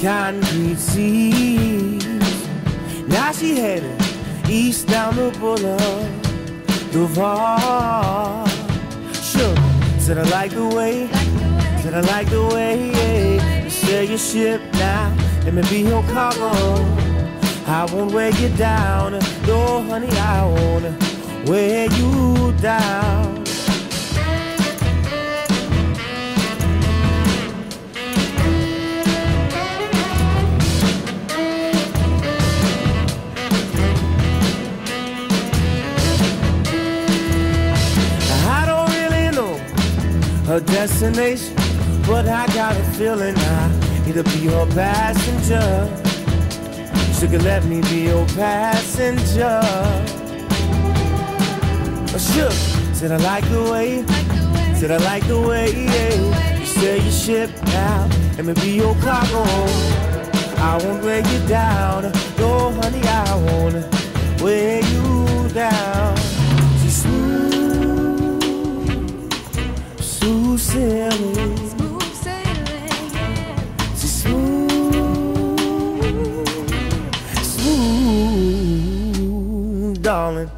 concrete seas. Now she headed east down the boulevard. Duval. Sure, said I like the way, said I like the way you sail your ship now. Let me be your cargo. I won't weigh you down, no honey, I won't weigh you down. Her destination, but I got a feeling I need to be her passenger. She could let me be your passenger. Oh, sure, said I like the way, said I like the way you sail your ship now. Let me be your cargo. I won't weigh you down, no honey, I won't weigh you darling.